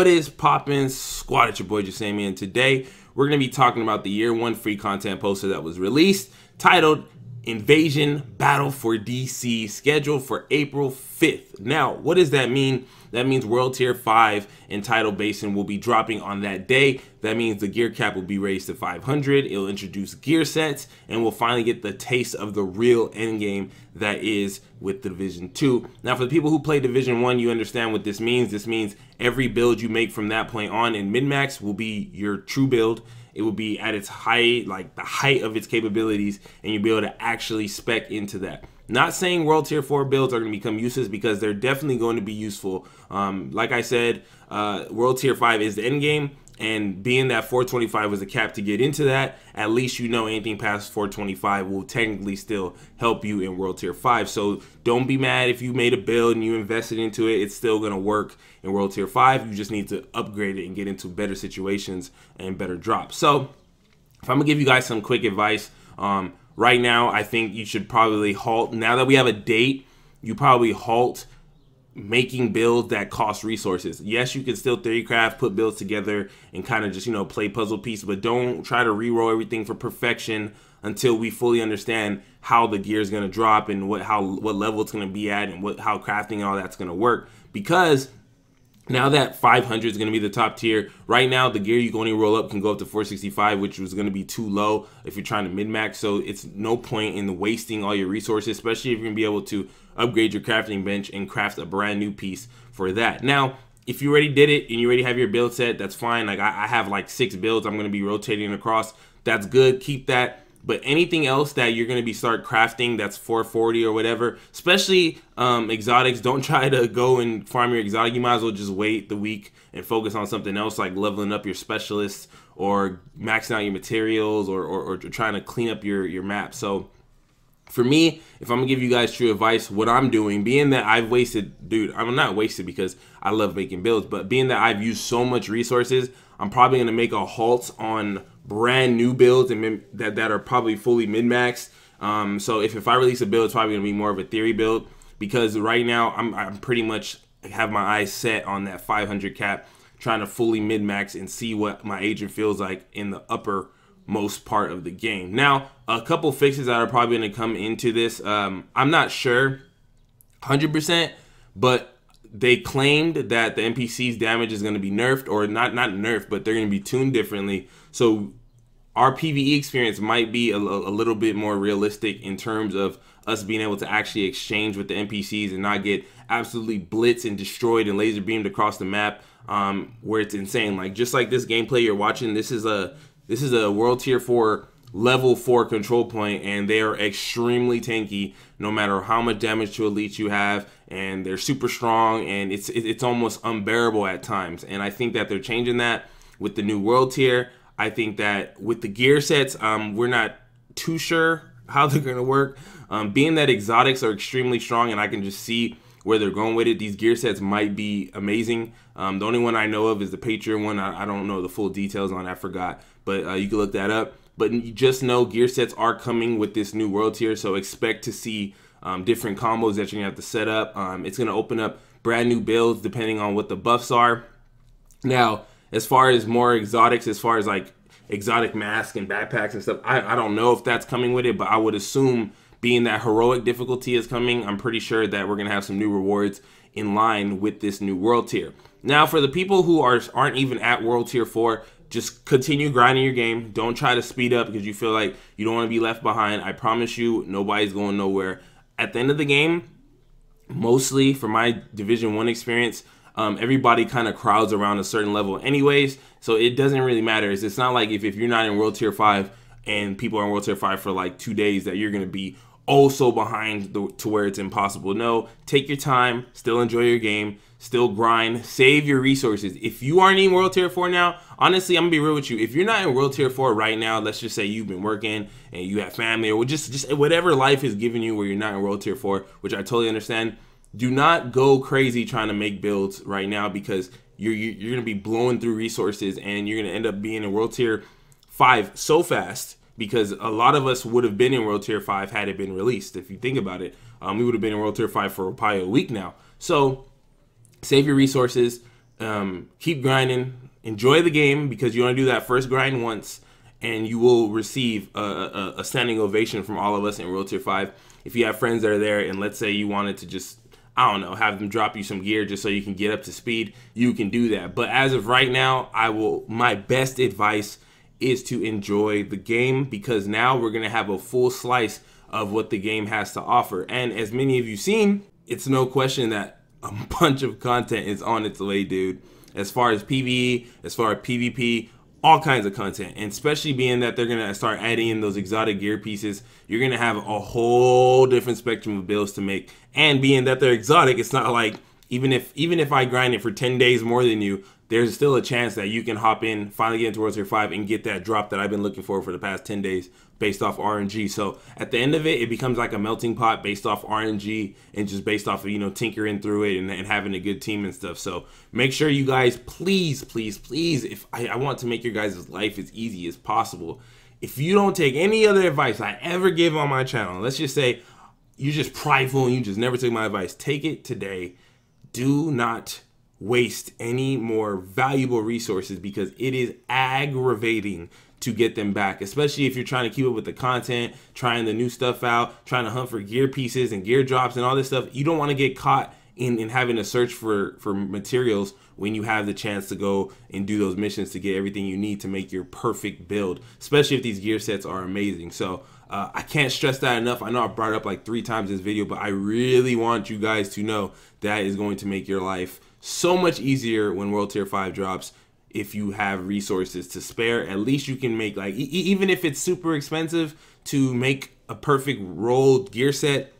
What is poppin'? Squad, it's your boy Jesimein, and today we're to be talking about the year one free content poster that was released titled Invasion Battle for DC, scheduled for April 5th. Now, what does that mean? That means World Tier 5 and Tidal Basin will be dropping on that day. That means the gear cap will be raised to 500. It'll introduce gear sets, and we'll finally get the taste of the real endgame that is with Division 2. Now, for the people who play Division 1, you understand what this means. This means every build you make from that point on in min-max will be your true build it will be at its height, like the height of its capabilities, and you'll be able to actually spec into that. Not saying World Tier 4 builds are going to become useless because they're definitely going to be useful. Um, like I said, uh, World Tier 5 is the end game, and being that 425 was a cap to get into that, at least you know anything past 425 will technically still help you in World Tier 5. So don't be mad if you made a build and you invested into it. It's still going to work in World Tier 5. You just need to upgrade it and get into better situations and better drops. So if I'm going to give you guys some quick advice, um, right now I think you should probably halt. Now that we have a date, you probably halt making builds that cost resources. Yes, you can still theorycraft, put builds together, and kind of just you know play puzzle piece, but don't try to re-roll everything for perfection until we fully understand how the gear is going to drop and what how what level it's going to be at and what how crafting and all that's going to work. Because now that 500 is going to be the top tier, right now the gear you can only roll up can go up to 465, which was going to be too low if you're trying to min-max So it's no point in wasting all your resources, especially if you're going to be able to upgrade your crafting bench and craft a brand new piece for that. Now, if you already did it and you already have your build set, that's fine. Like I, I have like six builds I'm going to be rotating across. That's good. Keep that but anything else that you're going to be start crafting that's 440 or whatever, especially um, exotics, don't try to go and farm your exotic. You might as well just wait the week and focus on something else like leveling up your specialists or maxing out your materials or, or, or trying to clean up your, your map. So for me, if I'm gonna give you guys true advice, what I'm doing, being that I've wasted, dude, I'm not wasted because I love making builds, but being that I've used so much resources, I'm probably gonna make a halt on brand new builds and that, that are probably fully min-maxed. Um, so if, if I release a build, it's probably gonna be more of a theory build because right now I'm, I'm pretty much have my eyes set on that 500 cap, trying to fully min-max and see what my agent feels like in the upper most part of the game. Now, a couple fixes that are probably going to come into this. Um, I'm not sure 100%, but they claimed that the NPC's damage is going to be nerfed or not not nerfed, but they're going to be tuned differently. So our PVE experience might be a, a, little bit more realistic in terms of us being able to actually exchange with the NPCs and not get absolutely blitzed and destroyed and laser beamed across the map um, where it's insane. Like just like this gameplay you're watching, this is a this is a world tier four level 4 control point and they are extremely tanky no matter how much damage to elites you have and they're super strong and it's it's almost unbearable at times and I think that they're changing that with the new world tier I think that with the gear sets um, we're not too sure how they're gonna work um, being that exotics are extremely strong and I can just see where they're going with it these gear sets might be amazing um, the only one I know of is the Patriot one I, I don't know the full details on I forgot but uh, you can look that up. But you just know gear sets are coming with this new world tier, so expect to see um, different combos that you're gonna have to set up. Um, it's gonna open up brand new builds depending on what the buffs are. Now, as far as more exotics, as far as like exotic masks and backpacks and stuff, I, I don't know if that's coming with it, but I would assume being that heroic difficulty is coming, I'm pretty sure that we're gonna have some new rewards in line with this new world tier. Now, for the people who are aren't even at world tier four, just continue grinding your game. Don't try to speed up because you feel like you don't want to be left behind. I promise you, nobody's going nowhere. At the end of the game, mostly for my Division One experience, um, everybody kind of crowds around a certain level, anyways. So it doesn't really matter. It's, it's not like if, if you're not in World Tier Five and people are in World Tier Five for like two days that you're gonna be also behind the, to where it's impossible. No, take your time, still enjoy your game, still grind, save your resources. If you aren't in World Tier 4 now, honestly, I'm gonna be real with you. If you're not in World Tier 4 right now, let's just say you've been working and you have family or just, just whatever life is giving you where you're not in World Tier 4, which I totally understand. Do not go crazy trying to make builds right now because you're, you're gonna be blowing through resources and you're gonna end up being in World Tier 5 so fast because a lot of us would have been in World Tier 5 had it been released. If you think about it, um, we would have been in World Tier 5 for a probably a week now. So save your resources. Um, keep grinding. Enjoy the game because you want to do that first grind once, and you will receive a, a, a standing ovation from all of us in World Tier 5. If you have friends that are there, and let's say you wanted to just I don't know, have them drop you some gear just so you can get up to speed, you can do that. But as of right now, I will my best advice is to enjoy the game because now we're going to have a full slice of what the game has to offer. And as many of you seen, it's no question that a bunch of content is on its way, dude. As far as PvE, as far as PvP, all kinds of content. And especially being that they're gonna start adding in those exotic gear pieces you're gonna have a whole different spectrum of builds to make. And being that they're exotic it's not like even if even if i grind it for 10 days more than you there's still a chance that you can hop in finally get into world tier 5 and get that drop that i've been looking for for the past 10 days based off RNG. So at the end of it, it becomes like a melting pot based off RNG and just based off of, you know, tinkering through it and, and having a good team and stuff. So make sure you guys, please, please, please, if I, I want to make your guys' life as easy as possible. If you don't take any other advice I ever give on my channel, let's just say you're just prideful and you just never took my advice, take it today. Do not waste any more valuable resources because it is aggravating to get them back, especially if you're trying to keep up with the content, trying the new stuff out, trying to hunt for gear pieces and gear drops and all this stuff. You don't want to get caught in, in having to search for, for materials when you have the chance to go and do those missions to get everything you need to make your perfect build, especially if these gear sets are amazing. So uh, I can't stress that enough. I know I brought it up like three times this video, but I really want you guys to know that is going to make your life so much easier when World Tier 5 drops if you have resources to spare. At least you can make like e even if it's super expensive to make a perfect rolled gear set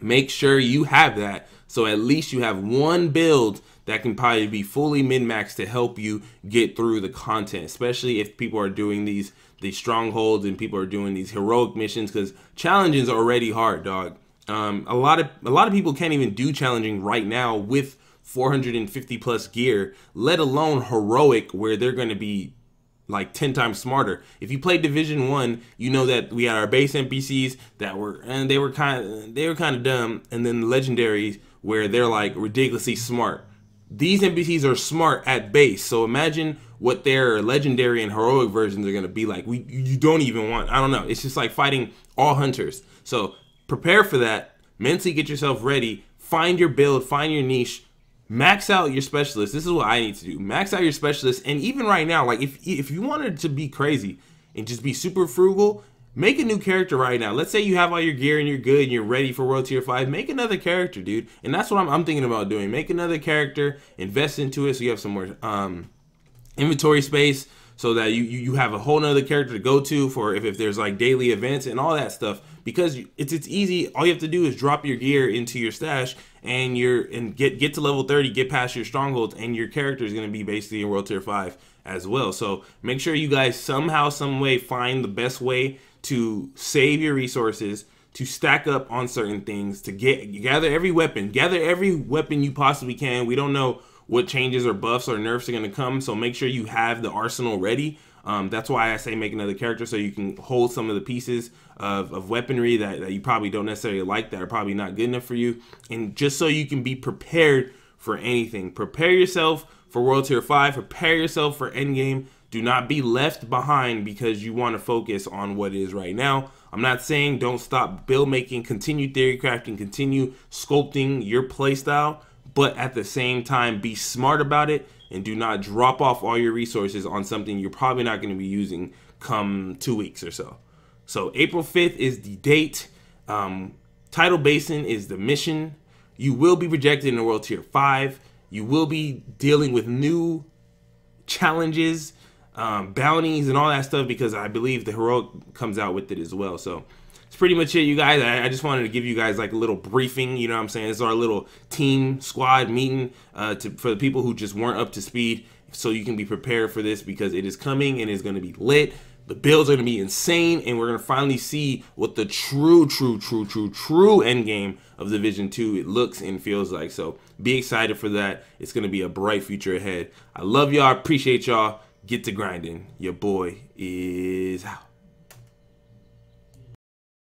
make sure you have that. So at least you have one build that can probably be fully min-max to help you get through the content especially if people are doing these these strongholds and people are doing these heroic missions because challenging are already hard dog. Um, a lot of a lot of people can't even do challenging right now with 450 plus gear, let alone heroic where they're going to be like 10 times smarter. If you play Division 1, you know that we had our base NPCs that were and they were kind of they were kind of dumb and then the legendaries where they're like ridiculously smart. These NPCs are smart at base. So imagine what their legendary and heroic versions are going to be like. We you don't even want. I don't know. It's just like fighting all hunters. So prepare for that. Mentally get yourself ready. Find your build, find your niche, max out your specialist. This is what I need to do. Max out your specialist. And even right now, like if if you wanted to be crazy and just be super frugal, make a new character right now. Let's say you have all your gear and you're good and you're ready for World Tier 5. Make another character, dude. And that's what I'm, I'm thinking about doing. Make another character, invest into it so you have some more um, inventory space so that you, you have a whole nother character to go to for if, if there's like daily events and all that stuff because it's it's easy all you have to do is drop your gear into your stash and you're and get get to level 30 get past your strongholds and your character is going to be basically in world tier 5 as well so make sure you guys somehow some way find the best way to save your resources to stack up on certain things to get gather every weapon gather every weapon you possibly can we don't know what changes or buffs or nerfs are going to come. So make sure you have the arsenal ready. Um, that's why I say make another character so you can hold some of the pieces of, of weaponry that, that you probably don't necessarily like that are probably not good enough for you. And just so you can be prepared for anything. Prepare yourself for World Tier 5. Prepare yourself for Endgame. Do not be left behind because you want to focus on what is right now. I'm not saying don't stop build making, continue theory crafting, continue sculpting your playstyle, but at the same time, be smart about it and do not drop off all your resources on something you're probably not going to be using come two weeks or so. So April 5th is the date. Um, Basin is the mission. You will be projected in the World Tier 5. You will be dealing with new challenges, um, bounties, and all that stuff because I believe the Heroic comes out with it as well. So it's pretty much it, you guys. I, I, just wanted to give you guys like a little briefing. You know what I'm saying? It's our little team squad meeting uh, to, for the people who just weren't up to speed so you can be prepared for this because it is coming and it's going to be lit. The builds are going to be insane, and we're going to finally see what the true, true, true, true, true end game of Division 2 it looks and feels like. So be excited for that. It's going to be a bright future ahead. I love y'all. Appreciate y'all. Get to grinding. Your boy is out.